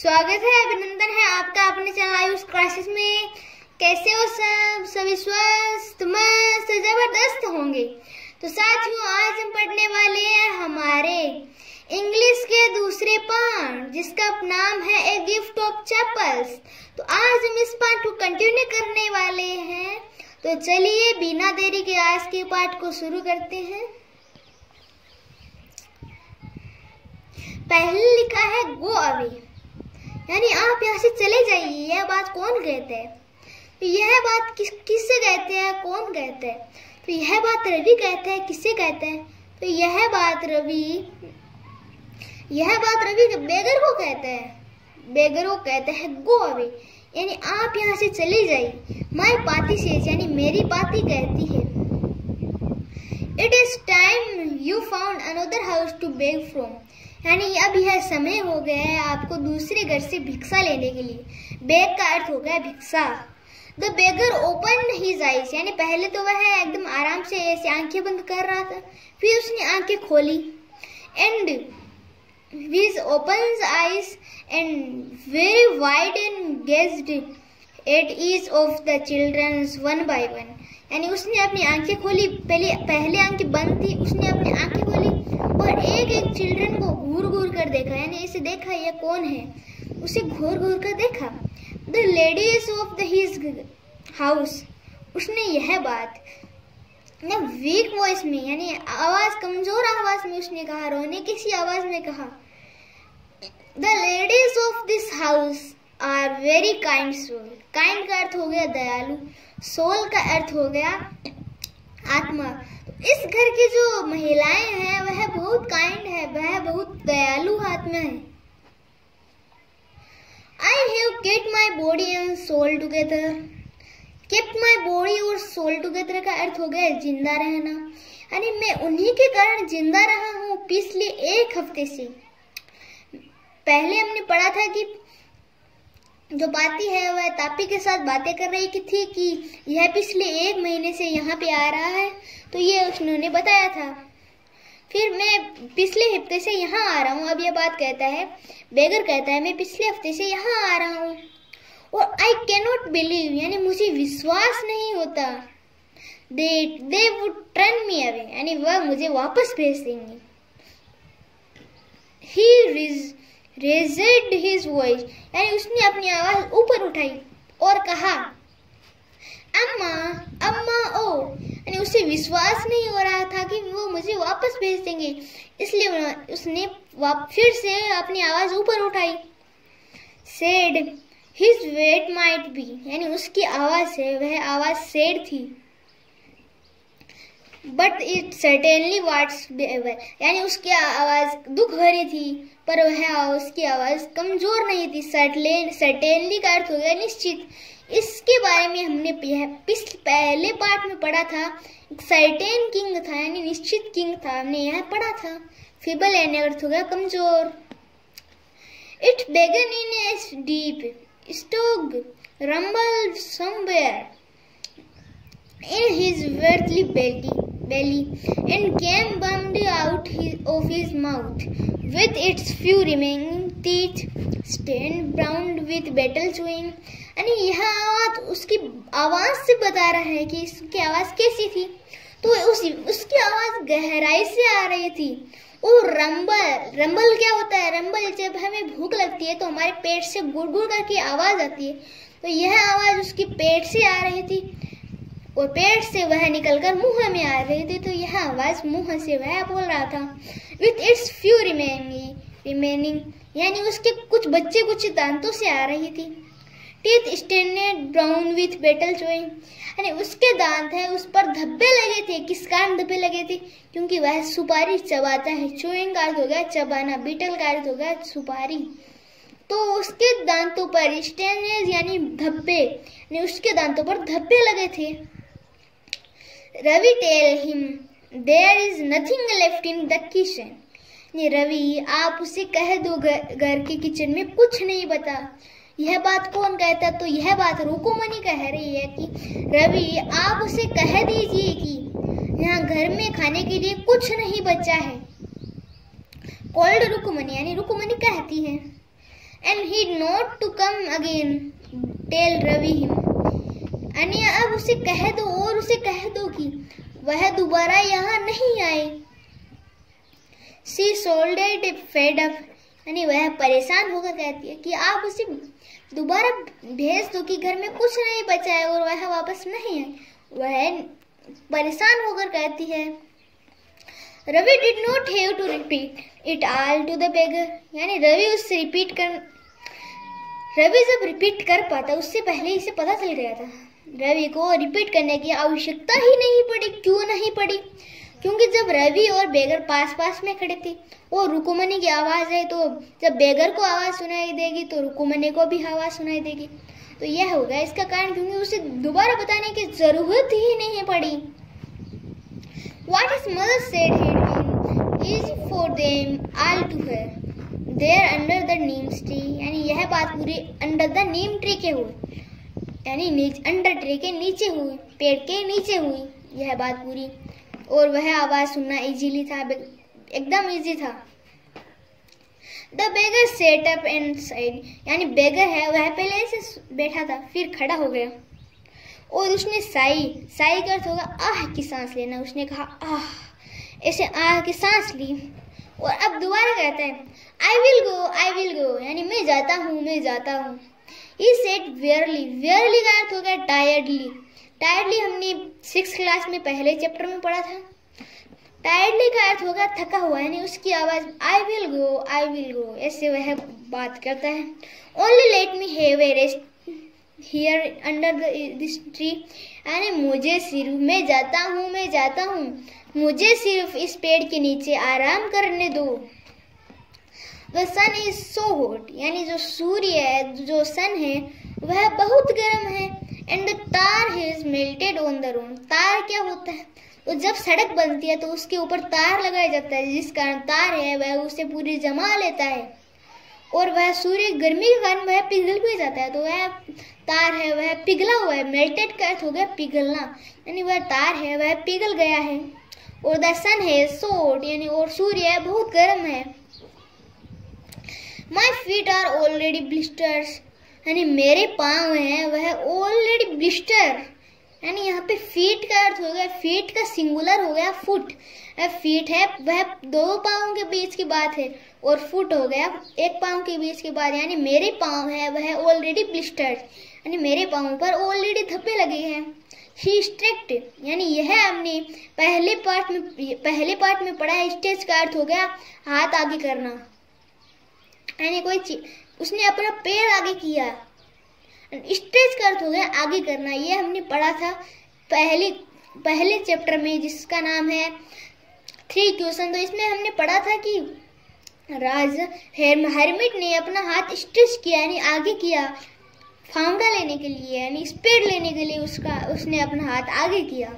स्वागत है, अभिनंदन है आपका अपने चैनल आयुष क्लासेस में। कैसे हो सब? सभी स्वस्थ, मस्त, ज़बरदस्त होंगे। तो साथियों, आज हम पढ़ने वाले हैं हमारे इंग्लिश के दूसरे पार्ट जिसका नाम है ए गिफ्ट ऑफ़ चैपल्स तो आज हम इस पार्ट को कंटिन्यू करने वाले हैं। तो चलिए, बिना देरी के आज के पार्ट को शुरू करते हैं। पहले लिखा है, गो अवे। यानी आप यहाँ से चले जाइए, यह बात कौन कहते हैं? तो यह बात किस, किससे कहते हैं, कौन कहते हैं? तो यह बात रवि कहते हैं, किससे कहते हैं? तो यह बात रवि, यह बात रवि बेगर को कहते हैं। बेगर को कहते हैं गो अवे यानी आप यहाँ से चले जाइए। माई पाती से, यानी मेरी पाती कहती है। It is time you found another house to beg from यानी अब यह समय हो गया है आपको दूसरे घर से भिक्षा लेने के लिए। बेग का अर्थ हो गया भिक्षा। The beggar open his eyes, यानी पहले तो वह एकदम आराम से ऐसे आँखें बंद कर रहा था, फिर उसने आँखें खोली। And with open eyes and very wide and gazed at each of the children one by one यानी उसने अपनी आँखें खोली, पहले पहले आँखें बंद थी, उसने अपनी आँखें खोली और एक एक चिल्ड्रन को घूर घूर कर देखा यानी इसे देखा यह कौन है? उसे घूर घूर कर देखा। The ladies of the his house उसने यह बात वीक वॉइस में, यानी आवाज़, कमज़ोर आवाज़ में उसने कहा, रोने किसी आवाज़ में कहा the ladies of this house are very kind soul kind का अर्थ हो गया दयालु। सोल का अर्थ हो गया आत्मा। इस घर की जो महिलाएँ हैं, वह बहुत काइंड है, वह बहुत दयालु आत्मा है। I have kept my body and soul together kept my body और सोल टुगेदर का अर्थ हो गया ज़िंदा रहना। यानी मैं उन्हीं के कारण ज़िंदा रहा हूँ पिछले एक हफ़्ते से। पहले हमने पढ़ा था कि जो बाती है वह तापी के साथ बातें कर रही की थी कि यह पिछले एक महीने से यहाँ पे आ रहा है। तो ये उसने बताया था। फिर मैं पिछले हफ़्ते से यहाँ आ रहा हूँ। अब यह बात कहता है, बेगर कहता है, मैं पिछले हफ़्ते से यहाँ आ रहा हूँ। और आई कैनॉट बिलीव यानी मुझे विश्वास नहीं होता। They they would turn me away यानी वह मुझे वापस भेज देंगे। He ridge raised his voice यानी उसने अपनी आवाज़ ऊपर उठाई और कहा अम्मा अम्मा, ओ। यानी उसे विश्वास नहीं हो रहा था कि वो मुझे वापस भेज देंगे। इसलिए उसने फिर से अपनी आवाज़ ऊपर उठाई। Said his weight might be यानी उसकी आवाज़ है, वह आवाज़ सेड थी। बट इट सर्टेनली वाट्स यानी उसकी आवाज़ दुख भरी थी, पर वह उसकी आवाज़ कमज़ोर नहीं थी। सर्टेनली का अर्थ हो गया निश्चित। इसके बारे में हमने पिछले पहले पार्ट में पढ़ा था सर्टेन किंग था यानी निश्चित किंग था हमने यह पढ़ा था। फिबल यानी अर्थ हो गया कमज़ोर। It began in as deep strong rumble somewhere in his worldly belly, belly and came bummed out his, of his mouth. With its few remaining teeth stained brown with battle chewing यानी यह आवाज़ उसकी आवाज़ से बता रहा है कि इसकी आवाज़ कैसी थी? तो उस उसकी आवाज़ गहराई से आ रही थी। और रंबल रंबल क्या होता है? रंबल जब हमें भूख लगती है तो हमारे पेट से गुड़ गुड़ करके आवाज़ आती है। तो यह आवाज़ उसकी पेट से आ रही थी। और पेट से वह निकलकर मुँह में आ रही थी तो यह आवाज़ मुँह से वह बोल रहा था with its few remaining remaining यानी उसके कुछ बच्चे कुछ दांतों से आ रही थी। Teeth stained brown with betel chewing यानी उसके दांत है, उस पर धब्बे लगे थे किस कारण धब्बे लगे थे, क्योंकि वह सुपारी चबाता है चोइंग का हो गया, चबाना बीटल का अर्थ हो गया, सुपारी। तो उसके दांतों पर स्टेनेज यानी धब्बे, यानी उसके दांतों पर धब्बे लगे थे। Ravi tell him there is nothing left in the kitchen Ravi आप उसे कह दो घर के किचन में कुछ नहीं बता। यह बात कौन कहता? तो यह बात रुकुमनी कह रही है कि रवि आप उसे कह दीजिए कि यहाँ घर में खाने के लिए कुछ नहीं बचा है। कोल्ड रुकुमनी, यानी रुकुमनी कहती है। And he not to come again tell Ravi him यानी अब उसे कह दो। उसे कह दो कि वह दोबारा यहाँ नहीं आए। सी सोल्डेड फेड अप यानी वह परेशान होकर कहती है कि आप उसे दोबारा भेज दो कि घर में कुछ नहीं बचा है और वह वापस नहीं आए। वह परेशान होकर कहती है Ravi did not have to repeat it all to the beggar यानी रवि उससे रिपीट कर, रवि जब रिपीट कर पाता, उससे पहले इसे पता चल गया था। रवि को रिपीट करने की आवश्यकता ही नहीं पड़ी। क्यों नहीं पड़ी? क्योंकि जब रवि और बेगर पास पास में खड़े थे और रुकुमनी की आवाज़ है तो जब बेगर को आवाज़ सुनाई देगी तो रुकुमनी को भी आवाज़ सुनाई देगी। तो यह होगा इसका कारण, क्योंकि उसे दोबारा बताने की ज़रूरत ही नहीं पड़ी। What his mother said had been easy for them all to hear. There under the neem tree. यानी यह बात पूरी under the neem tree के हुई। यानी नीचे, अंडर ट्री के नीचे हुई पेड़ के नीचे हुई यह बात पूरी। और वह आवाज़ सुनना इजीली था एकदम इजी था। The beggar sat up and sighed यानी बेगर है, वह पहले से बैठा था, फिर खड़ा हो गया। और उसने साई साई का अर्थ होगा, आह की सांस लेना। उसने कहा, आह, ऐसे आह की सांस ली। और अब दोबारा कहता है I will go I will go यानी मैं जाता हूँ, मैं जाता हूँ। ही सेट वेयरली वेयरली का अर्थ हो गया टायर्डली टायर्डली हमने सिक्स क्लास में पहले चैप्टर में पढ़ा था. टायर्डली का अर्थ होगा थका हुआ, यानी उसकी आवाज़ I will go I will go ऐसे वह बात करता है. Only let me have a rest here under this tree यानी मुझे सिर्फ़, मैं जाता हूँ, मैं जाता हूँ. मुझे सिर्फ़ इस पेड़ के नीचे आराम करने दो. The sun is so hot यानी जो सूर्य है, जो सन है, वह बहुत गर्म है and the tar has melted on the road tar क्या होता है? तो जब सड़क बनती है तो उसके ऊपर तार लगाया जाता है, जिस कारण तार है, वह उसे पूरी जमा लेता है, और वह सूर्य गर्मी के कारण वह पिघल भी जाता है तो वह तार है, वह पिघला हुआ है मेल्टेड का अर्थ हो गया पिघलना, यानी वह तार है, वह पिघल गया है, और द सन है सोट यानी और सूर्य बहुत गर्म है। My feet are already blisters यानी मेरे पाँव हैं, वह ऑलरेडी ब्लिस्टर यानी यहाँ पे फीट का अर्थ हो गया फीट का सिंगुलर हो गया फुट फीट है, वह दो पाँव के बीच की बात है और फुट हो गया, एक पाँव के बीच की बात यानी मेरे पाँव है, वह ऑलरेडी ब्लिस्टर्ड यानी मेरे पाँव पर ऑलरेडी धब्बे लगे हैं। ही स्ट्रिक्ट यानी यह हमने पहले पार्ट में, पहले पार्ट में पढ़ा है स्टेज का अर्थ हो गया हाथ आगे करना। यानी कोई चीज़, उसने अपना पैर आगे किया। स्टेज का अर्थ हो गया आगे करना, ये हमने पढ़ा था पहले पहले चैप्टर में जिसका नाम है थ्री क्वेश्चन। तो इसमें हमने पढ़ा था कि राज हरमिट ने अपना हाथ स्ट्रेच किया, यानी आगे किया फाउंडा लेने के लिए, यानी स्पीड लेने के लिए उसका, उसने अपना हाथ आगे किया।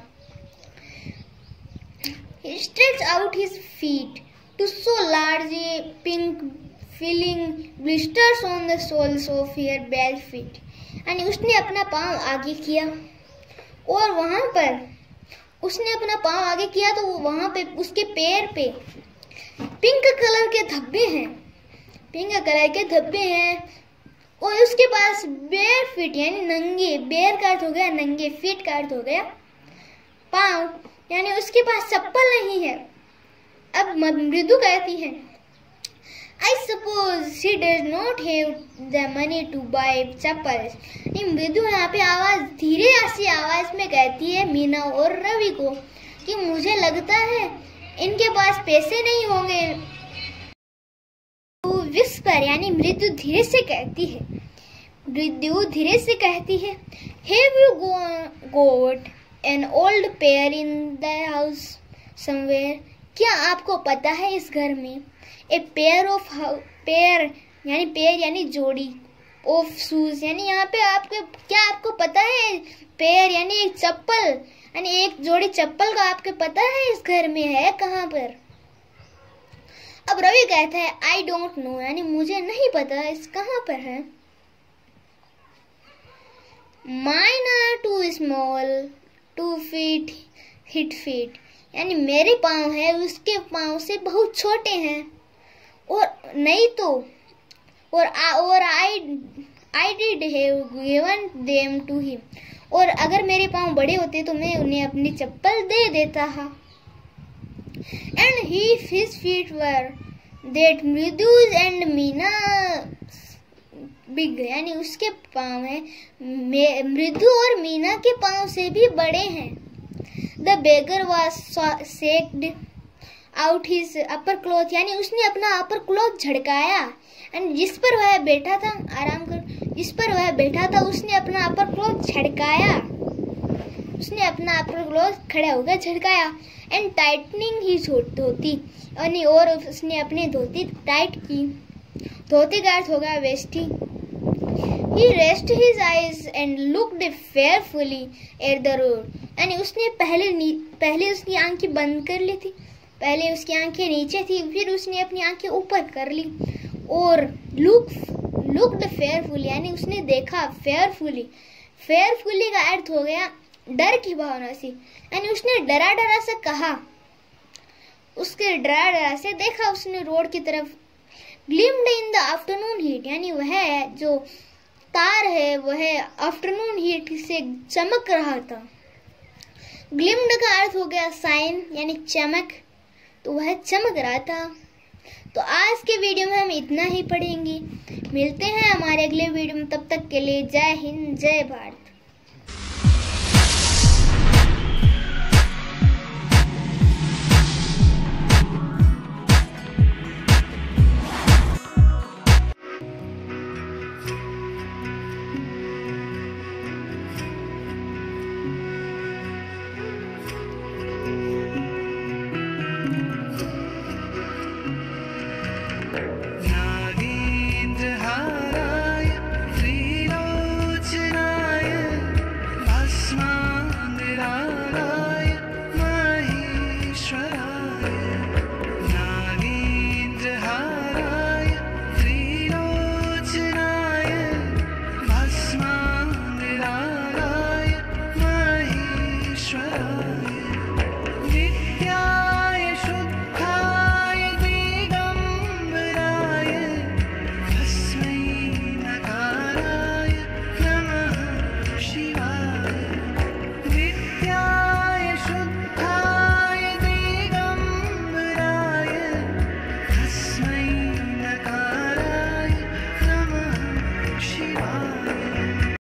Stretch out his feet to so large a pink feeling blisters on the soles of here bare feet यानी उसने अपना पाँव आगे किया और वहाँ पर उसने अपना पाँव आगे किया तो वहाँ पे उसके पैर पे पिंक कलर के धब्बे हैं। पिंक कलर के धब्बे हैं और उसके पास बेर फिट यानी नंगे बेर का अर्थ हो गया, नंगे फिट का अर्थ हो गया। पाँव, यानी उसके पास चप्पल नहीं है। अब मृदु कहती है I suppose she does not have the money to buy chappals मृदु यहाँ पे आवाज़, धीरे ऐसी आवाज़ में कहती है, मीना और रवि को, कि मुझे लगता है इनके पास पैसे नहीं होंगे. तो विस्पर, यानी मृदु, धीरे से कहती है। मृदु धीरे से कहती है, Have you got an old pair in the house somewhere? क्या आपको पता है इस घर में? ए पेयर ऑफ़ पेयर यानी पेयर यानी जोड़ी ऑफ़ शूज़ यानी यहाँ पे आपके, क्या आपको पता है? पेयर यानी एक चप्पल, यानी एक जोड़ी चप्पल का आपके पता है इस घर में है कहाँ पर? अब रवि कहता है आई डोंट नो यानी मुझे नहीं पता इस कहाँ पर है। Mine are too small to fit his feet यानी मेरे पाँव है, उसके पाँव से बहुत छोटे हैं। और नहीं तो और और I I did have given them to him और अगर मेरे पाँव बड़े होते तो मैं उन्हें अपनी चप्पल दे देता था and he his feet were that मृदुज and मीना बिग यानी उसके पाँव है। मृदु और मीना के पाँव से भी बड़े हैं। The beggar was sacked out his upper cloth यानी उसने अपना अपर क्लॉथ झड़काया। एंड जिस पर वह बैठा था, आराम कर, जिस पर वह बैठा था, उसने अपना अपर क्लॉथ झड़काया। उसने अपना अपर क्लॉथ खड़ा होकर झड़काया एंड टाइटनिंग ही, धोती, यानी और उसने अपनी धोती टाइट की। धोती का अर्थ होगा वेस्टी He raised his eyes and looked fearfully at the road. यानी उसने पहले पहले उसकी आँखें बंद कर ली थी। पहले उसकी आँखें नीचे थी, फिर उसने अपनी आँखें ऊपर कर ली। और लुक, लुकड फेयरफुली, यानी उसने देखा फेयरफुली। फेयरफुली का अर्थ हो गया डर की भावना से। यानी उसने डरा डरा से कहा। उसके डरा डरा से देखा उसने रोड की तरफ़। Gleamed in the afternoon heat, यानी वह जो तार है, वह आफ्टरनून हीट से चमक रहा था। ग्लिम्ड का अर्थ हो गया साइन, यानी चमक। तो वह चमक रहा था। तो आज के वीडियो में हम इतना ही पढ़ेंगे। मिलते हैं हमारे अगले वीडियो में। तब तक के लिए जय हिंद, जय भारत।